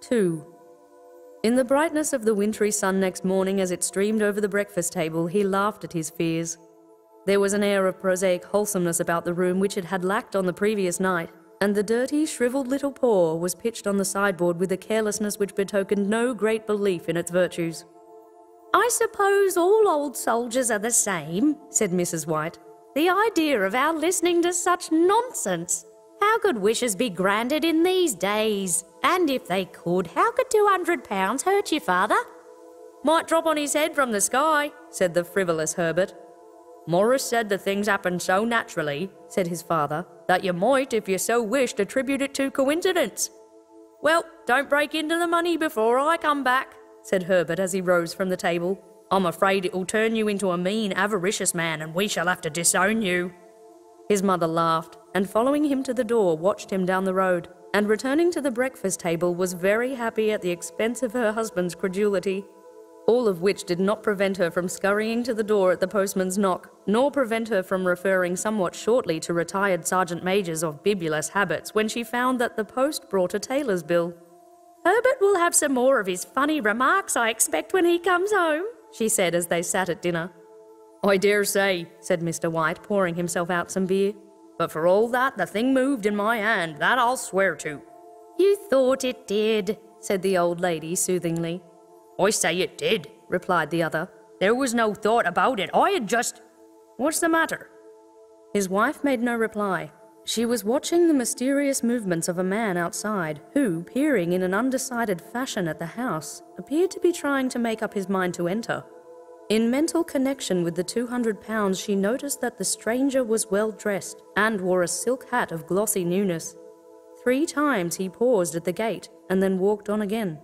2. In the brightness of the wintry sun next morning as it streamed over the breakfast table, he laughed at his fears. There was an air of prosaic wholesomeness about the room which it had lacked on the previous night, and the dirty, shriveled little paw was pitched on the sideboard with a carelessness which betokened no great belief in its virtues. I suppose all old soldiers are the same, said Mrs. White. The idea of our listening to such nonsense. How could wishes be granted in these days? And if they could, how could two hundred pounds hurt you, father? Might drop on his head from the sky, said the frivolous Herbert. Morris said the things happen so naturally, said his father, that you might, if you so wished, attribute it to coincidence. Well, don't break into the money before I come back, said Herbert as he rose from the table. I'm afraid it will turn you into a mean, avaricious man, and we shall have to disown you. His mother laughed, and following him to the door, watched him down the road, and returning to the breakfast table, was very happy at the expense of her husband's credulity. All of which did not prevent her from scurrying to the door at the postman's knock, nor prevent her from referring somewhat shortly to retired sergeant majors of bibulous habits when she found that the post brought a tailor's bill. Herbert will have some more of his funny remarks, I expect, when he comes home, she said as they sat at dinner. I dare say, said Mr. White, pouring himself out some beer. But for all that, the thing moved in my hand, that I'll swear to. You thought it did, said the old lady soothingly. I say it did, replied the other. There was no thought about it. I had just. What's the matter? His wife made no reply. She was watching the mysterious movements of a man outside, who, peering in an undecided fashion at the house, appeared to be trying to make up his mind to enter. In mental connection with the 200 pounds, she noticed that the stranger was well dressed and wore a silk hat of glossy newness. Three times he paused at the gate and then walked on again.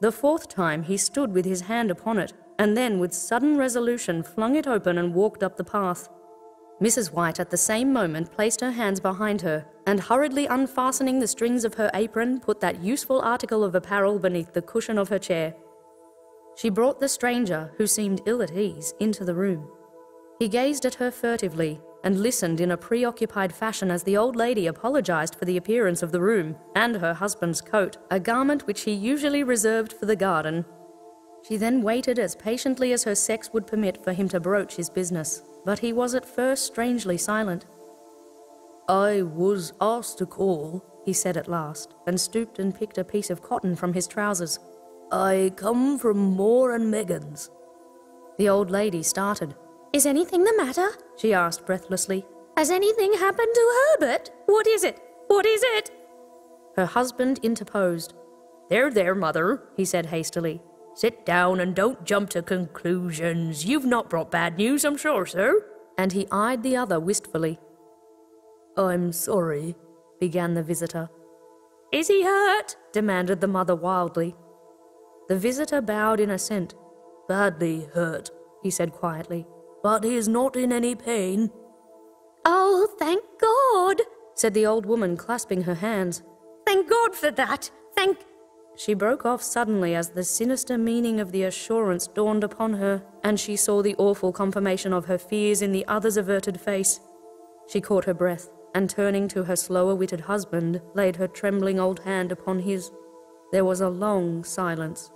The fourth time he stood with his hand upon it, and then with sudden resolution flung it open and walked up the path. Mrs. White at the same moment placed her hands behind her, and hurriedly unfastening the strings of her apron, put that useful article of apparel beneath the cushion of her chair. She brought the stranger, who seemed ill at ease, into the room. He gazed at her furtively, and listened in a preoccupied fashion as the old lady apologized for the appearance of the room and her husband's coat, a garment which he usually reserved for the garden. She then waited as patiently as her sex would permit for him to broach his business, but he was at first strangely silent. I was asked to call, he said at last, and stooped and picked a piece of cotton from his trousers. I come from Maw and Meggins. The old lady started. Is anything the matter? she asked breathlessly. Has anything happened to Herbert? What is it? What is it? Her husband interposed. There, there, mother, he said hastily. Sit down and don't jump to conclusions. You've not brought bad news, I'm sure, sir. And he eyed the other wistfully. I'm sorry, began the visitor. Is he hurt? demanded the mother wildly. The visitor bowed in assent. Badly hurt, he said quietly but he is not in any pain. Oh, thank God, said the old woman, clasping her hands. Thank God for that. Thank. She broke off suddenly as the sinister meaning of the assurance dawned upon her, and she saw the awful confirmation of her fears in the other's averted face. She caught her breath, and turning to her slower witted husband, laid her trembling old hand upon his. There was a long silence.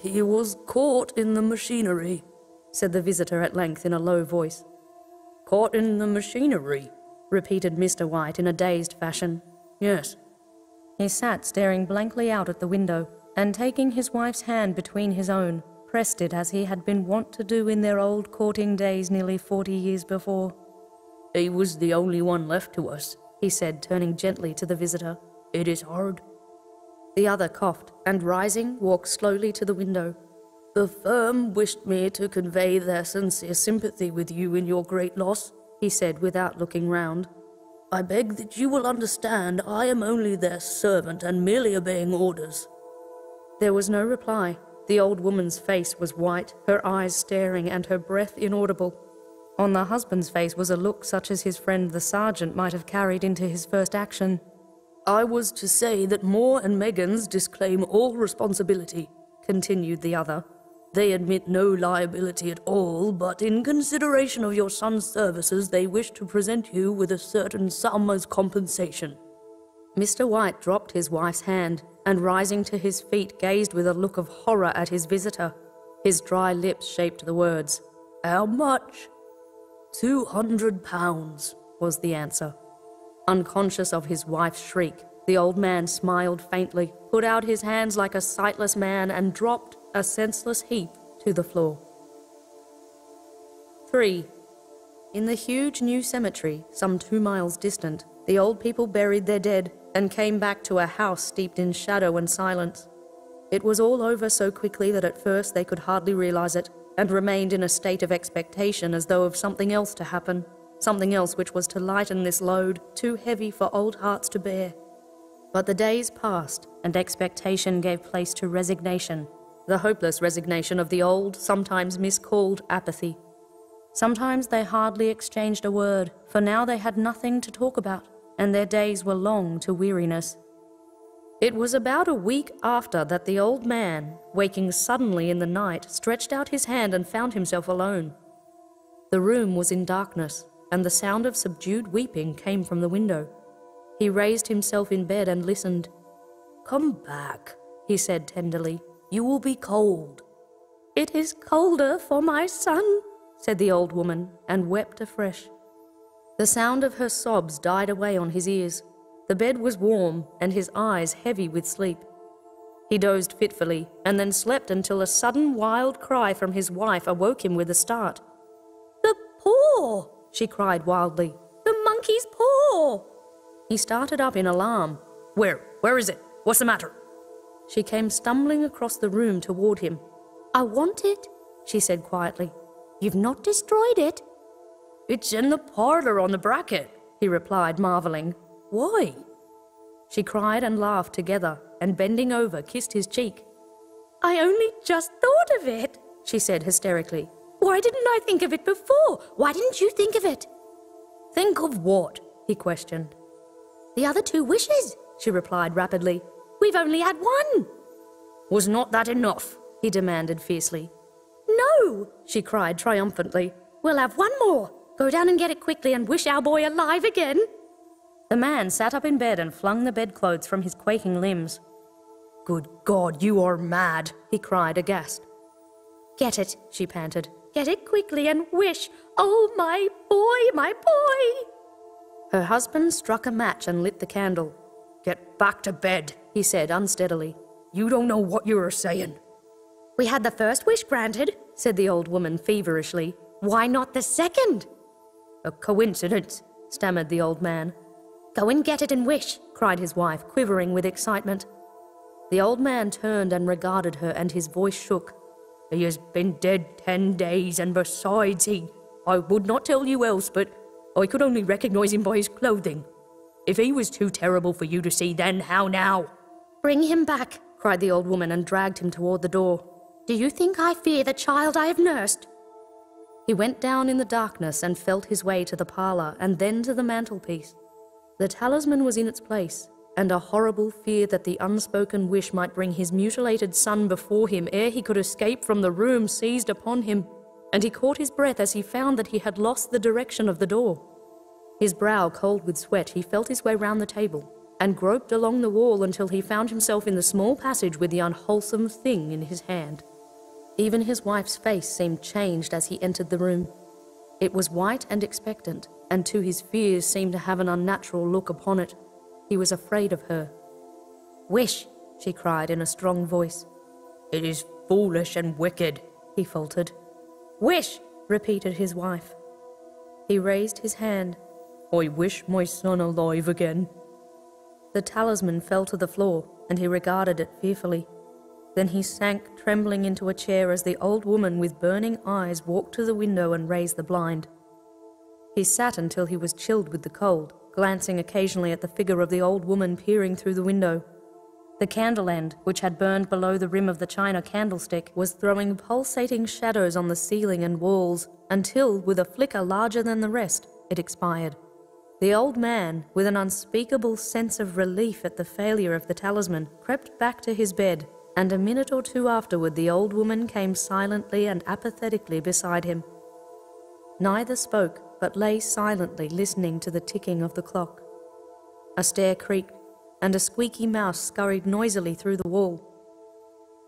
He was caught in the machinery, said the visitor at length in a low voice. Caught in the machinery, repeated Mr. White in a dazed fashion. Yes. He sat staring blankly out at the window, and taking his wife's hand between his own, pressed it as he had been wont to do in their old courting days nearly forty years before. He was the only one left to us, he said, turning gently to the visitor. It is hard. The other coughed, and rising, walked slowly to the window. The firm wished me to convey their sincere sympathy with you in your great loss, he said without looking round. I beg that you will understand I am only their servant and merely obeying orders. There was no reply. The old woman's face was white, her eyes staring, and her breath inaudible. On the husband's face was a look such as his friend the sergeant might have carried into his first action. I was to say that Maw and Meggins disclaim all responsibility, continued the other. They admit no liability at all, but in consideration of your son's services, they wish to present you with a certain sum as compensation. Mr. White dropped his wife's hand, and rising to his feet gazed with a look of horror at his visitor. His dry lips shaped the words. How much? Two hundred pounds, was the answer. Unconscious of his wife's shriek, the old man smiled faintly, put out his hands like a sightless man, and dropped, a senseless heap, to the floor. 3. In the huge new cemetery, some two miles distant, the old people buried their dead and came back to a house steeped in shadow and silence. It was all over so quickly that at first they could hardly realize it, and remained in a state of expectation as though of something else to happen, something else which was to lighten this load, too heavy for old hearts to bear. But the days passed, and expectation gave place to resignation, the hopeless resignation of the old, sometimes miscalled apathy. Sometimes they hardly exchanged a word, for now they had nothing to talk about, and their days were long to weariness. It was about a week after that the old man, waking suddenly in the night, stretched out his hand and found himself alone. The room was in darkness, and the sound of subdued weeping came from the window. He raised himself in bed and listened. Come back, he said tenderly. You will be cold. It is colder for my son, said the old woman, and wept afresh. The sound of her sobs died away on his ears. The bed was warm, and his eyes heavy with sleep. He dozed fitfully, and then slept until a sudden wild cry from his wife awoke him with a start. The paw! She cried wildly. The monkey's paw! He started up in alarm. Where? Where is it? What's the matter? She came stumbling across the room toward him. I want it, she said quietly. You've not destroyed it. It's in the parlor on the bracket, he replied, marveling. Why? She cried and laughed together, and bending over, kissed his cheek. I only just thought of it, she said hysterically. Why didn't I think of it before? Why didn't you think of it? Think of what? he questioned. The other two wishes, she replied rapidly. We've only had one. Was not that enough? he demanded fiercely. No, she cried triumphantly. We'll have one more. Go down and get it quickly and wish our boy alive again. The man sat up in bed and flung the bedclothes from his quaking limbs. Good God, you are mad, he cried, aghast. Get it, she panted. Get it quickly and wish. Oh, my boy, my boy! Her husband struck a match and lit the candle. Get back to bed, he said unsteadily. You don't know what you are saying. We had the first wish granted, said the old woman feverishly. Why not the second? A coincidence, stammered the old man. Go and get it and wish, cried his wife, quivering with excitement. The old man turned and regarded her, and his voice shook. He has been dead ten days, and besides, he. I would not tell you else, but I could only recognize him by his clothing. If he was too terrible for you to see, then how now? Bring him back, cried the old woman and dragged him toward the door. Do you think I fear the child I have nursed? He went down in the darkness and felt his way to the parlour and then to the mantelpiece. The talisman was in its place, and a horrible fear that the unspoken wish might bring his mutilated son before him ere he could escape from the room seized upon him and he caught his breath as he found that he had lost the direction of the door. His brow cold with sweat, he felt his way round the table and groped along the wall until he found himself in the small passage with the unwholesome thing in his hand. Even his wife's face seemed changed as he entered the room. It was white and expectant, and to his fears seemed to have an unnatural look upon it. He was afraid of her. Wish, she cried in a strong voice. It is foolish and wicked, he faltered. Wish, repeated his wife. He raised his hand. I wish my son alive again. The talisman fell to the floor, and he regarded it fearfully. Then he sank trembling into a chair as the old woman with burning eyes walked to the window and raised the blind. He sat until he was chilled with the cold, glancing occasionally at the figure of the old woman peering through the window. The candle end, which had burned below the rim of the china candlestick, was throwing pulsating shadows on the ceiling and walls until, with a flicker larger than the rest, it expired. The old man, with an unspeakable sense of relief at the failure of the talisman, crept back to his bed, and a minute or two afterward the old woman came silently and apathetically beside him. Neither spoke, but lay silently listening to the ticking of the clock. A stair creaked and a squeaky mouse scurried noisily through the wall.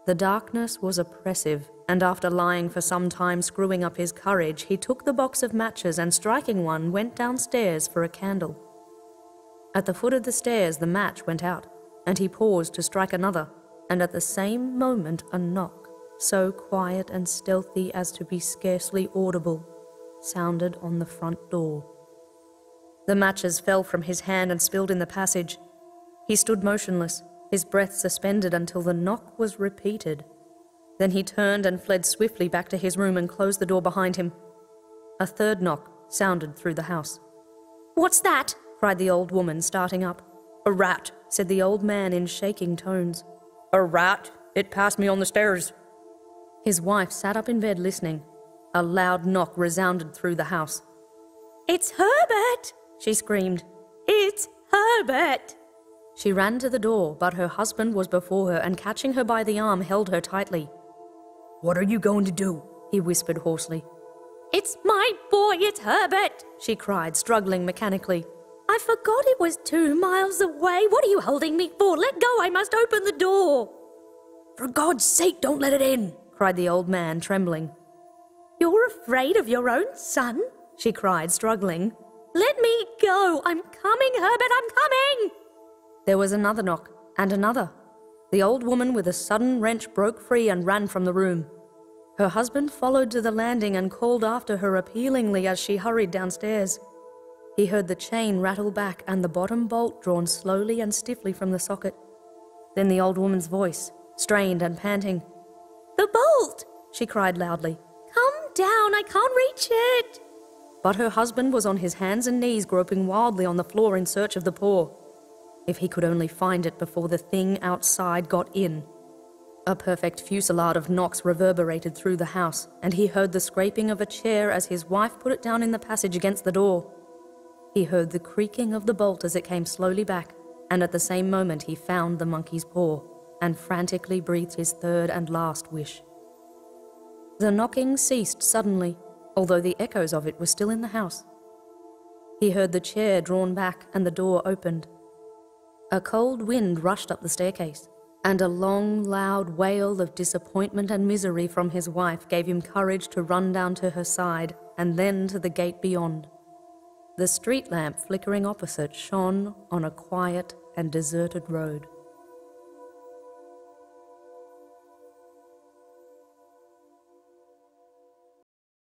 The darkness was oppressive, and after lying for some time screwing up his courage, he took the box of matches and striking one, went downstairs for a candle. At the foot of the stairs, the match went out, and he paused to strike another, and at the same moment a knock, so quiet and stealthy as to be scarcely audible, sounded on the front door. The matches fell from his hand and spilled in the passage. He stood motionless, his breath suspended until the knock was repeated. Then he turned and fled swiftly back to his room and closed the door behind him. A third knock sounded through the house. What's that? cried the old woman, starting up. A rat, said the old man in shaking tones. A rat? It passed me on the stairs. His wife sat up in bed listening. A loud knock resounded through the house. It's Herbert! she screamed. It's Herbert! She ran to the door, but her husband was before her and, catching her by the arm, held her tightly. What are you going to do? he whispered hoarsely. It's my boy, it's Herbert! she cried, struggling mechanically. I forgot it was two miles away. What are you holding me for? Let go, I must open the door. For God's sake, don't let it in, cried the old man, trembling. You're afraid of your own son? she cried, struggling. Let me go. I'm coming, Herbert, I'm coming. There was another knock, and another. The old woman with a sudden wrench broke free and ran from the room. Her husband followed to the landing and called after her appealingly as she hurried downstairs. He heard the chain rattle back and the bottom bolt drawn slowly and stiffly from the socket. Then the old woman's voice, strained and panting. The bolt! she cried loudly. Down, I can't reach it. But her husband was on his hands and knees groping wildly on the floor in search of the paw. If he could only find it before the thing outside got in. A perfect fusillade of knocks reverberated through the house, and he heard the scraping of a chair as his wife put it down in the passage against the door. He heard the creaking of the bolt as it came slowly back, and at the same moment he found the monkey's paw and frantically breathed his third and last wish. The knocking ceased suddenly, although the echoes of it were still in the house. He heard the chair drawn back and the door opened. A cold wind rushed up the staircase, and a long, loud wail of disappointment and misery from his wife gave him courage to run down to her side and then to the gate beyond. The street lamp flickering opposite shone on a quiet and deserted road.